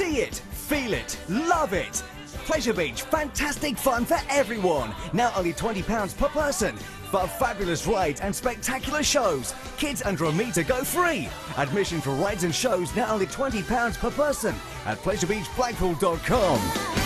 See it, feel it, love it. Pleasure Beach, fantastic fun for everyone. Now only £20 per person. For fabulous rides and spectacular shows. Kids under a metre go free. Admission for rides and shows now only £20 per person at pleasurebeachblackpool.com.